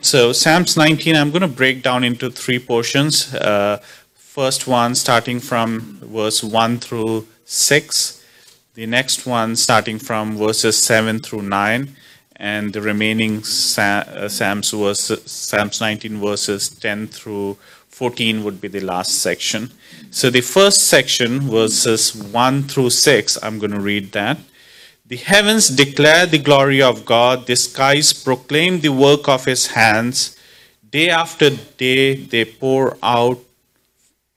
So Psalms 19, I'm going to break down into three portions. Uh, first one starting from verse 1 through 6. The next one starting from verses 7 through 9. And the remaining Sa- uh, Psalms, verse, Psalms 19 verses 10 through 14 would be the last section. So the first section, verses 1 through 6, I'm going to read that. The heavens declare the glory of God, the skies proclaim the work of his hands. Day after day they pour out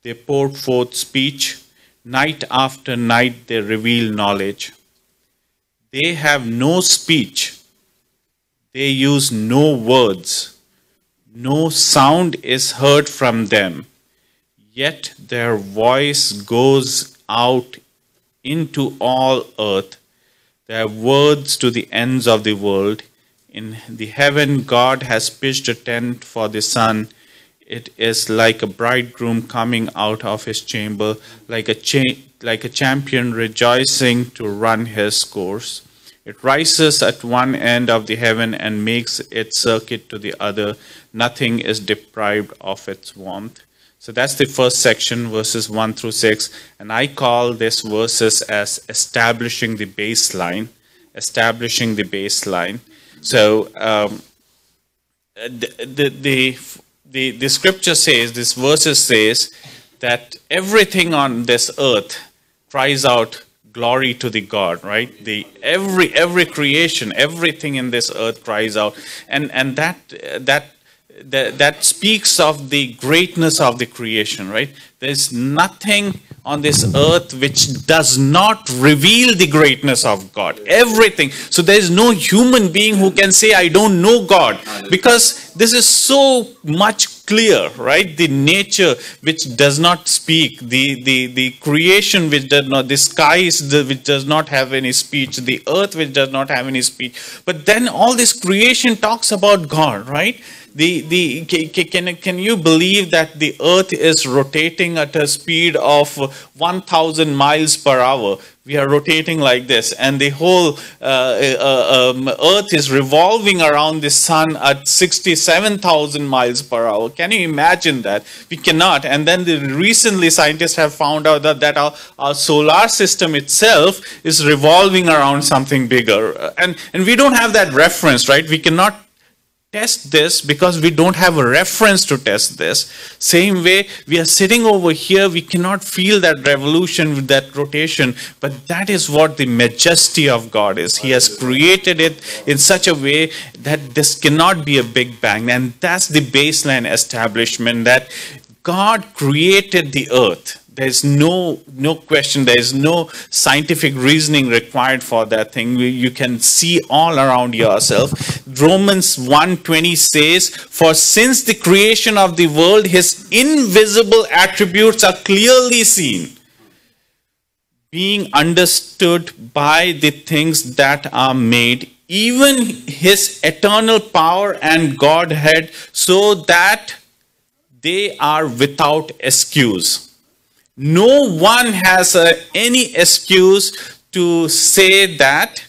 they pour forth speech, night after night they reveal knowledge. They have no speech, they use no words, no sound is heard from them, yet their voice goes out into all earth their words to the ends of the world. In the heaven, God has pitched a tent for the sun. It is like a bridegroom coming out of his chamber, like a, cha- like a champion rejoicing to run his course. It rises at one end of the heaven and makes its circuit to the other. Nothing is deprived of its warmth. So that's the first section, verses 1 through 6. And I call this verses as establishing the baseline. Establishing the baseline. So um, the, the, the, the, the scripture says, this verses says, that everything on this earth cries out glory to the god right the every every creation everything in this earth cries out and and that that that, that speaks of the greatness of the creation, right? There's nothing on this earth which does not reveal the greatness of God. Everything. So there's no human being who can say, I don't know God. Because this is so much clear, right? The nature which does not speak, the, the, the creation which does not, the skies which does not have any speech, the earth which does not have any speech. But then all this creation talks about God, right? The the can can you believe that the earth is rotating at a speed of 1000 miles per hour? We are rotating like this and the whole uh, uh, um, earth is revolving around the sun at 67000 miles per hour. Can you imagine that? We cannot. And then the recently scientists have found out that, that our, our solar system itself is revolving around something bigger. And and we don't have that reference right? We cannot test this because we don't have a reference to test this. Same way, we are sitting over here, we cannot feel that revolution with that rotation, but that is what the majesty of God is. He has created it in such a way that this cannot be a big bang. And that's the baseline establishment that God created the earth there's no no question there's no scientific reasoning required for that thing. You can see all around yourself. Romans 1.20 says for since the creation of the world his invisible attributes are clearly seen being understood by the things that are made even his eternal power and godhead so that they are without excuse no one has uh, any excuse to say that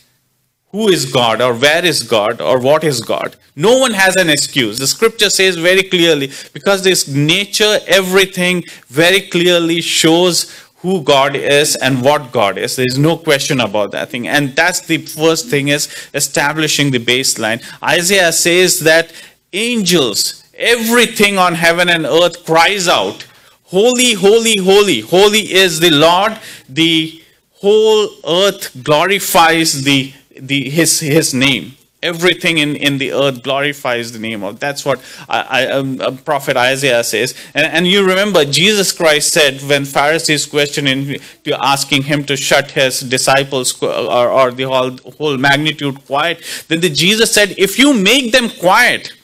who is God or where is God or what is God. No one has an excuse. The scripture says very clearly because this nature, everything very clearly shows who God is and what God is. There is no question about that thing. And that's the first thing is establishing the baseline. Isaiah says that angels, everything on heaven and earth cries out Holy, holy, holy, holy is the Lord. The whole earth glorifies the, the his his name. Everything in, in the earth glorifies the name of. That's what I, I, um, prophet Isaiah says. And, and you remember Jesus Christ said when Pharisees questioned him, asking him to shut his disciples or, or the whole, whole magnitude quiet, then the Jesus said, if you make them quiet,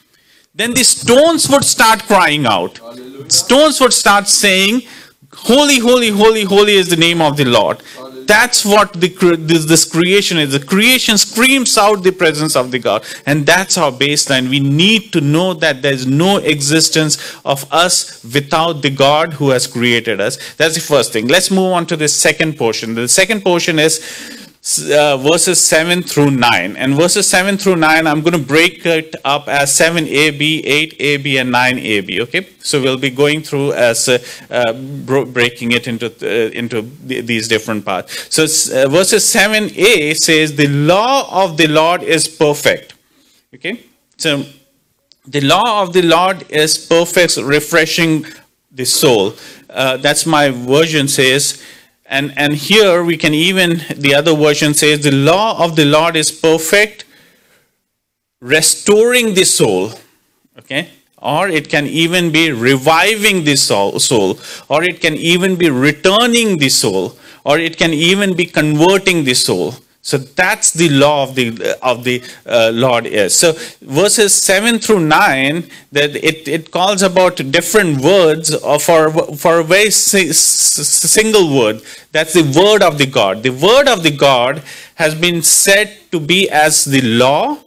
then the stones would start crying out. Hallelujah. Stones would start saying, Holy, holy, holy, holy is the name of the Lord. Hallelujah. That's what the, this, this creation is. The creation screams out the presence of the God. And that's our baseline. We need to know that there's no existence of us without the God who has created us. That's the first thing. Let's move on to the second portion. The second portion is uh, verses 7 through 9. And verses 7 through 9, I'm going to break it up as 7ab, 8ab, and 9ab. Okay, so we'll be going through as uh, uh, breaking it into uh, into these different parts. So uh, verses 7a says, "The law of the Lord is perfect." Okay, so the law of the Lord is perfect, refreshing the soul. Uh, that's my version says and, and here we can even, the other version says, the law of the Lord is perfect, restoring the soul. Okay? Or it can even be reviving the soul, soul, or it can even be returning the soul, or it can even be converting the soul. So that's the law of the of the uh, Lord is. So verses seven through nine that it, it calls about different words for for a very si- single word. That's the word of the God. The word of the God has been said to be as the law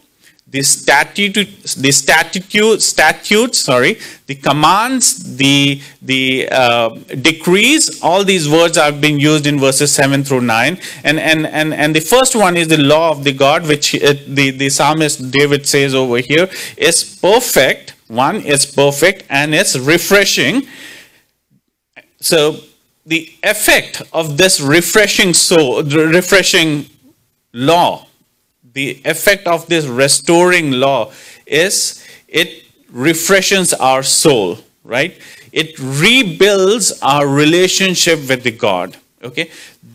the statute, the statute, statutes, sorry, the commands, the the uh, decrees. All these words are being used in verses seven through nine, and and and and the first one is the law of the God, which uh, the the psalmist David says over here is perfect. One is perfect and it's refreshing. So the effect of this refreshing soul, refreshing law the effect of this restoring law is it refreshes our soul, right? It rebuilds our relationship with the God. Okay?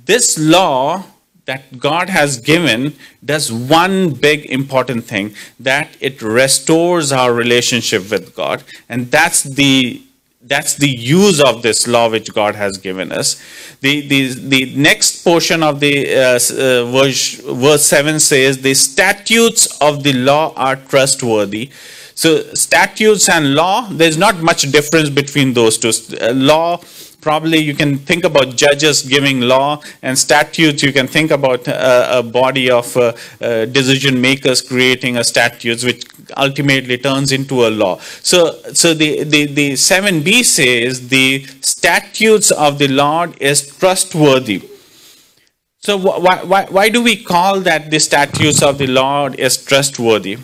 This law that God has given does one big important thing that it restores our relationship with God. And that's the that's the use of this law which God has given us. The, the, the next portion of the uh, uh, verse, verse 7 says, The statutes of the law are trustworthy. So, statutes and law, there's not much difference between those two. Uh, law probably you can think about judges giving law and statutes. You can think about uh, a body of uh, uh, decision makers creating a statutes which ultimately turns into a law. So so the, the the 7b says the statutes of the lord is trustworthy. So why, why, why do we call that the statutes of the lord is trustworthy?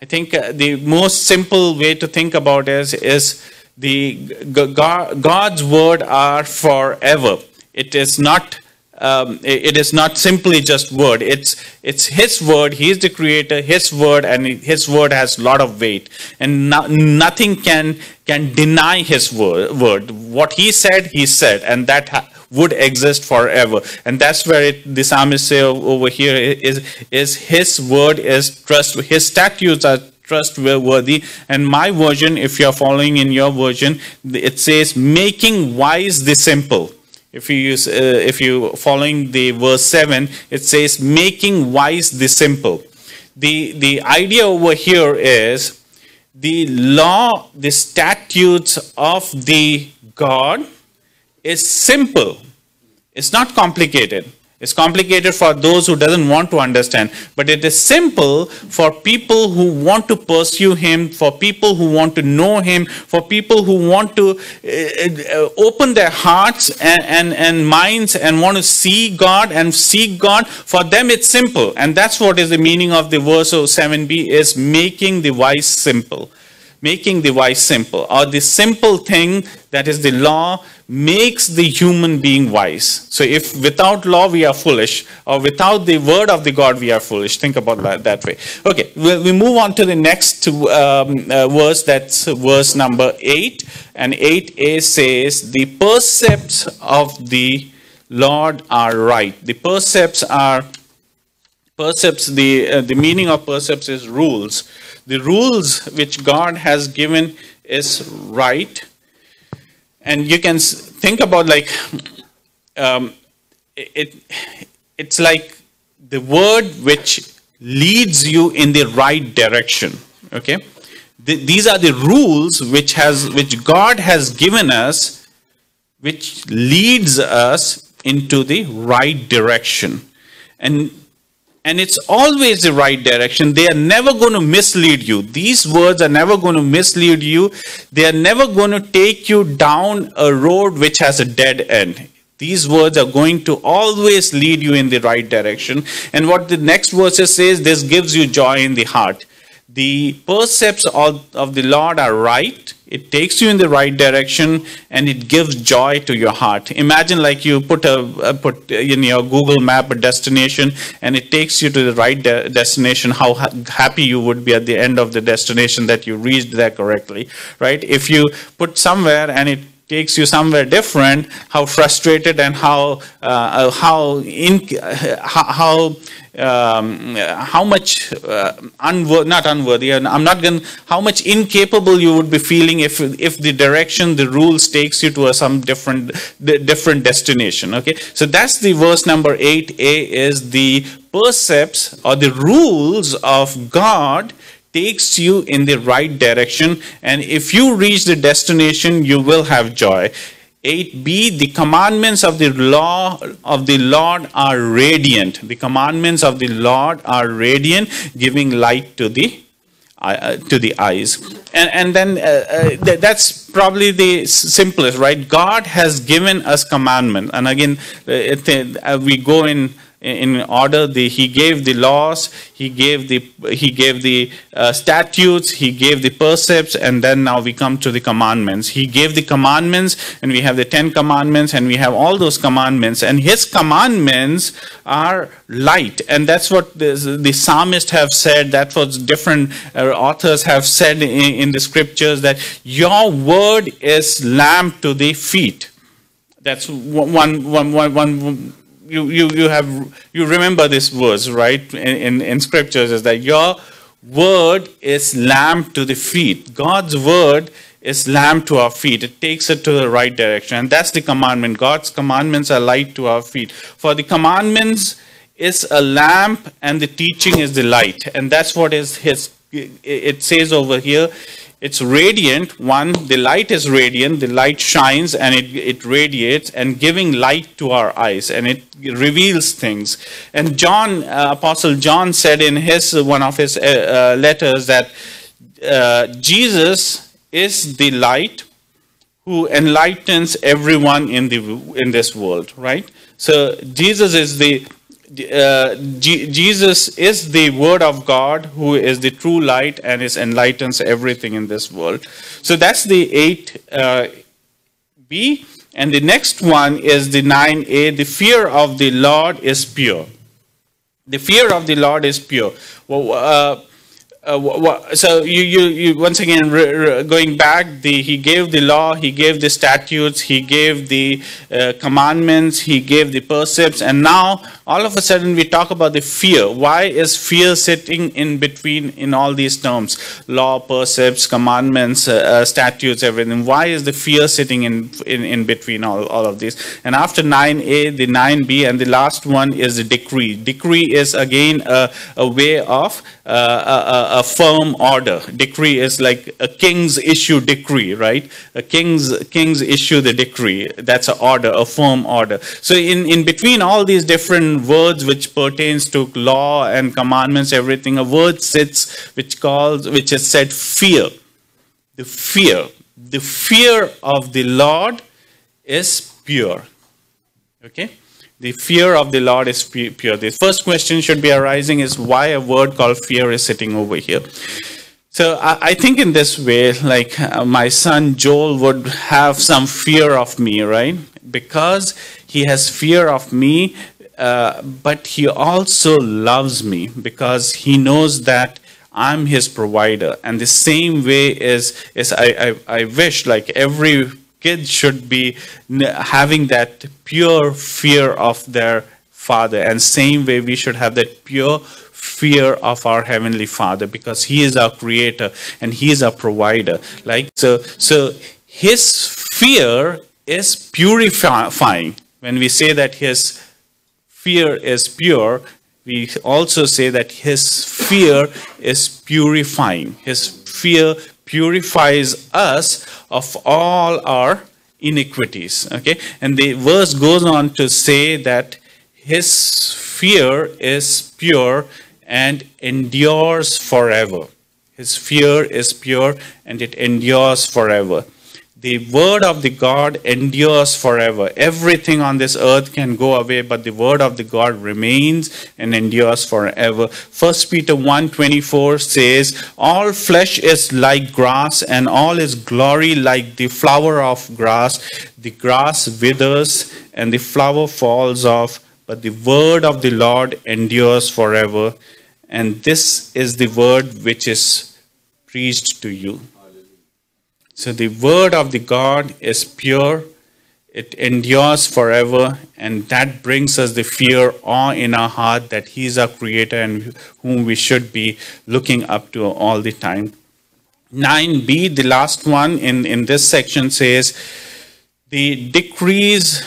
I think uh, the most simple way to think about it is is the God's word are forever. It is not. Um, it is not simply just word. It's it's His word. He is the creator. His word, and His word has a lot of weight, and no, nothing can can deny His word. Word. What He said, He said, and that would exist forever. And that's where it, the psalmist say over here is is His word is trust. His statutes are trustworthy. And my version, if you're following in your version, it says making wise the simple. If you use, uh, if you following the verse seven, it says making wise the simple. The the idea over here is the law, the statutes of the God is simple. It's not complicated. It's complicated for those who doesn't want to understand, but it is simple for people who want to pursue him, for people who want to know him, for people who want to uh, open their hearts and, and, and minds and want to see God and seek God. For them it's simple. And that's what is the meaning of the verse 7b is making the wise simple making the wise simple, or the simple thing that is the law makes the human being wise. So if without law we are foolish, or without the word of the God we are foolish, think about that that way. Okay, we, move on to the next um, uh, verse, that's verse number 8. And 8a says, The percepts of the Lord are right. The percepts are percepts the uh, the meaning of percepts is rules the rules which God has given is right. And you can think about like, um, it, it's like the word which leads you in the right direction. Okay? The, these are the rules which has which God has given us, which leads us into the right direction. And and it's always the right direction. They are never going to mislead you. These words are never going to mislead you. They are never going to take you down a road which has a dead end. These words are going to always lead you in the right direction. And what the next verse says, this gives you joy in the heart. The precepts of, of the Lord are right. It takes you in the right direction and it gives joy to your heart. Imagine like you put a, put in your Google map a destination and it takes you to the right de- destination. How ha- happy you would be at the end of the destination that you reached there correctly, right? If you put somewhere and it takes you somewhere different, how frustrated and how uh, how in how, how um, how much uh, unworthy, not unworthy, and I'm not going how much incapable you would be feeling if if the direction, the rules takes you to a, some different different destination. Okay, so that's the verse number eight. A is the percepts or the rules of God takes you in the right direction and if you reach the destination you will have joy. 8b the commandments of the law of the lord are radiant. The commandments of the lord are radiant giving light to the uh, to the eyes. And and then uh, uh, th- that's probably the simplest right? God has given us commandment. And again uh, uh, we go in in order. The, he gave the laws, he gave the he gave the uh, statutes, he gave the precepts, and then now we come to the commandments. He gave the commandments, and we have the Ten Commandments, and we have all those commandments. And his commandments are light, and that's what the, the psalmist have said. that what different uh, authors have said in, in the scriptures that your word is lamp to the feet. That's one, one, one, one you, you, you have you remember this verse right in, in, in scriptures is that your word is lamp to the feet. God's word is lamp to our feet. It takes it to the right direction. And that's the commandment. God's commandments are light to our feet. For the commandments is a lamp and the teaching is the light. And that's what is his it says over here it's radiant. One, the light is radiant, the light shines and it, it radiates and giving light to our eyes and it reveals things. And John, uh, Apostle John said in his one of his uh, uh, letters that uh, Jesus is the light who enlightens everyone in the in this world, right? So Jesus is the uh, Jesus is the Word of God who is the true light and is enlightens everything in this world. So that's the 8b. Uh, and the next one is the 9a. The fear of the Lord is pure. The fear of the Lord is pure. Well, uh, uh, so you, you, you once again going back the he gave the law he gave the statutes he gave the uh, commandments he gave the precepts and now all of a sudden we talk about the fear. Why is fear sitting in between in all these terms? Law precepts commandments uh, uh statutes everything. Why is the fear sitting in in, in between all, all of these? And after 9a the 9b and the last one is the decree. Decree is again a, a way of uh, a, a, firm order. Decree is like a king's issue decree, right? A king's king's issue the decree. That's an order, a firm order. So in, in between all these different words which pertains to law and commandments, everything, a word sits which calls which is said fear. The fear. The fear of the Lord is pure. Okay? The fear of the Lord is pure. The first question should be arising is why a word called fear is sitting over here. So I, think in this way, like uh, my son Joel would have some fear of me, right? Because he has fear of me, uh, but he also loves me because he knows that I'm his provider. And the same way is, is I, I, I wish like every kids should be having that pure fear of their father and same way we should have that pure fear of our heavenly father because he is our creator and he is our provider. Like so so his fear is purifying. When we say that his fear is pure we also say that his fear is purifying. His fear purifies us of all our iniquities. Okay, and the verse goes on to say that his fear is pure and endures forever. His fear is pure and it endures forever. The word of the God endures forever. Everything on this earth can go away, but the word of the God remains and endures forever. First Peter 1:24 says, All flesh is like grass, and all is glory like the flower of grass. The grass withers and the flower falls off, but the word of the Lord endures forever. And this is the word which is preached to you. So the word of the God is pure, it endures forever, and that brings us the fear, awe in our heart that He is our creator and whom we should be looking up to all the time. 9b, the last one in, in this section says, The decrees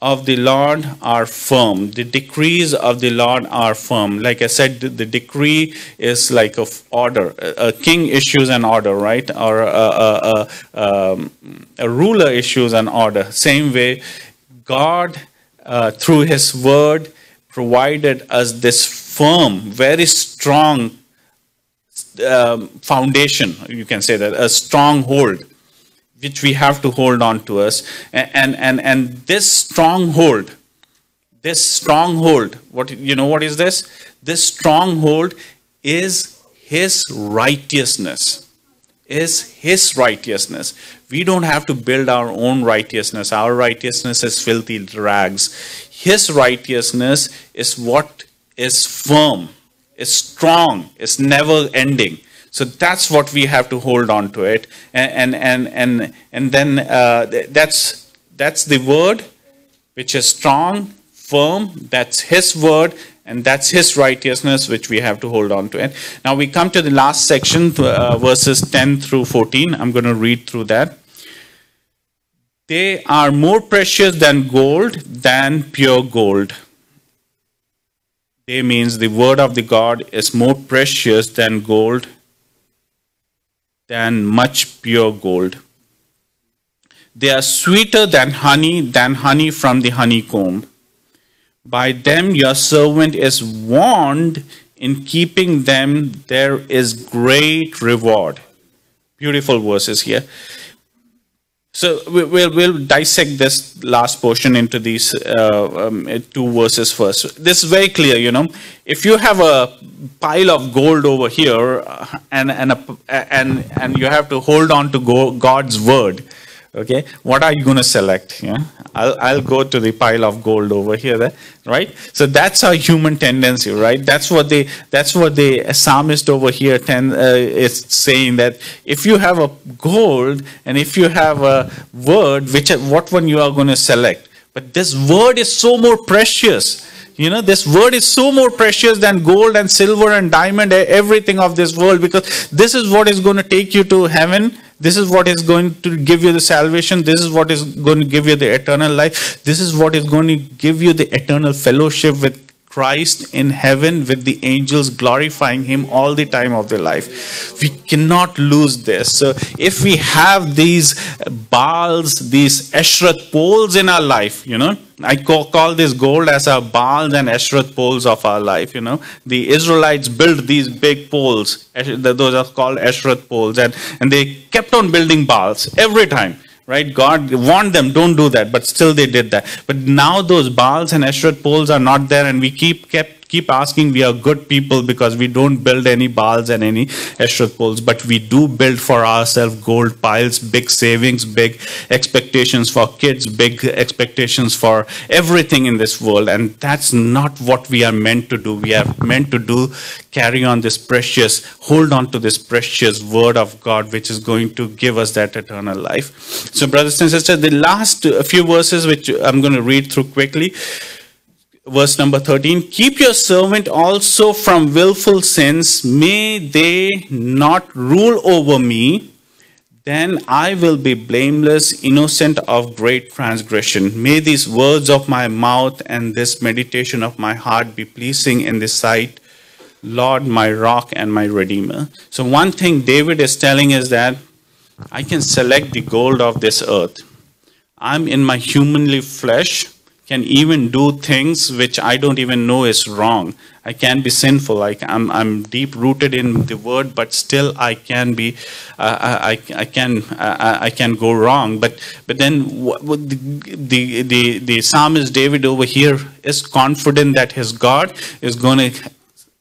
of the Lord are firm. The decrees of the Lord are firm. Like I said, the, decree is like a order. A, a, king issues an order, right? Or a, a, um, a ruler issues an order. Same way, God, uh, through His word, provided us this firm, very strong um, foundation. You can say that a stronghold which we have to hold on to us. And, and, and this stronghold, this stronghold, what, you know what is this? This stronghold is his righteousness is his righteousness. We don't have to build our own righteousness. Our righteousness is filthy rags. His righteousness is what is firm, is strong, is never ending. So that's what we have to hold on to it, and and and and then uh, that's that's the word, which is strong, firm. That's His word, and that's His righteousness, which we have to hold on to it. Now we come to the last section, uh, verses ten through fourteen. I'm going to read through that. They are more precious than gold, than pure gold. They means the word of the God is more precious than gold than much pure gold. They are sweeter than honey, than honey from the honeycomb. By them your servant is warned, in keeping them there is great reward. Beautiful verses here. So we'll, we'll dissect this last portion into these uh, um, two verses first. This is very clear, you know. If you have a pile of gold over here uh, and, and, a, and, and you have to hold on to God's word, okay what are you going to select? Yeah I'll, I'll go to the pile of gold over here right? So that's our human tendency right? That's what they that's what the psalmist over here ten, uh, is saying that if you have a gold and if you have a word which what one you are going to select. But this word is so more precious. You know, this word is so more precious than gold and silver and diamond, everything of this world, because this is what is going to take you to heaven. This is what is going to give you the salvation. This is what is going to give you the eternal life. This is what is going to give you the eternal fellowship with Christ in heaven with the angels glorifying him all the time of their life. We cannot lose this. So if we have these Baals, these Asherah poles in our life, you know, I call, this gold as our Baals and Asherah poles of our life, you know. The Israelites built these big poles. Those are called Asherah poles. And, and they kept on building Baals every time right? God warned them, don't do that, but still they did that. But now those Baals and Asherah poles are not there, and we keep kept keep asking we are good people because we don't build any Baals and any Asherah poles, but we do build for ourselves gold piles, big savings, big expectations for kids, big expectations for everything in this world. And that's not what we are meant to do. We are meant to do, carry on this precious, hold on to this precious word of God, which is going to give us that eternal life. So, brothers and sisters, the last few verses, which I'm going to read through quickly verse number 13 keep your servant also from willful sins. May they not rule over me. Then i will be blameless innocent of great transgression. May these words of my mouth and this meditation of my heart be pleasing in the sight lord my rock and my redeemer. So one thing david is telling is that i can select the gold of this earth. I'm in my humanly flesh can even do things which I don't even know is wrong. I can be sinful. Like I'm, I'm deep rooted in the word, but still I can be, uh, I, I can, uh, I can go wrong. But, but then what, what the, the, the, the psalmist David over here is confident that his God is going to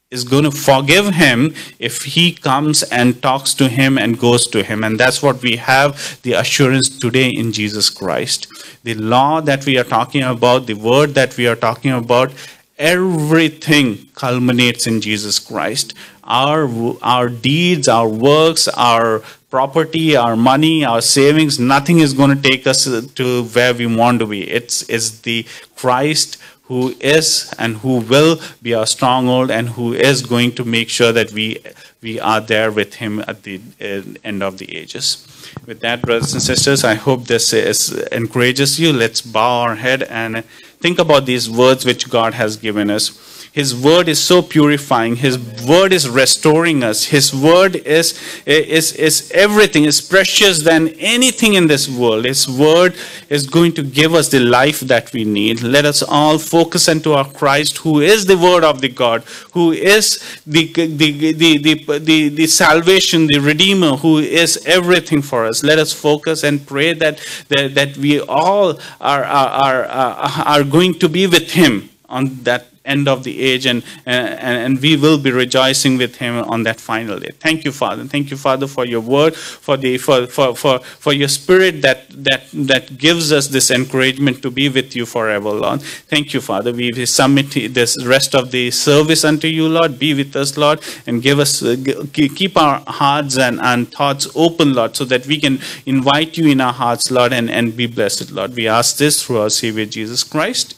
is going to forgive him if he comes and talks to him and goes to him. And that's what we have the assurance today in Jesus Christ. The law that we are talking about, the word that we are talking about, everything culminates in Jesus Christ. Our, our deeds, our works, our property, our money, our savings, nothing is going to take us to where we want to be. It's, it's the Christ who is and who will be our stronghold and who is going to make sure that we we are there with him at the uh, end of the ages. With that, brothers and sisters, I hope this is, encourages you. Let's bow our head and think about these words which God has given us. His word is so purifying. His word is restoring us. His word is, is, is everything, is precious than anything in this world. His word is going to give us the life that we need. Let us all focus into our Christ, who is the word of the God, who is the, the, the, the, the, the salvation, the Redeemer, who is everything for us. Let us focus and pray that, that, that we all are, are, are, are going to be with Him on that end of the age, and, and, and we will be rejoicing with him on that final day. Thank you, Father. Thank you, Father, for your word, for the for for for, for your spirit that that that gives us this encouragement to be with you forever, Lord. Thank you, Father. We submit this rest of the service unto you, Lord. Be with us, Lord, and give us uh, keep our hearts and, and thoughts open, Lord, so that we can invite you in our hearts, Lord, and, and be blessed, Lord. We ask this through our Savior Jesus Christ.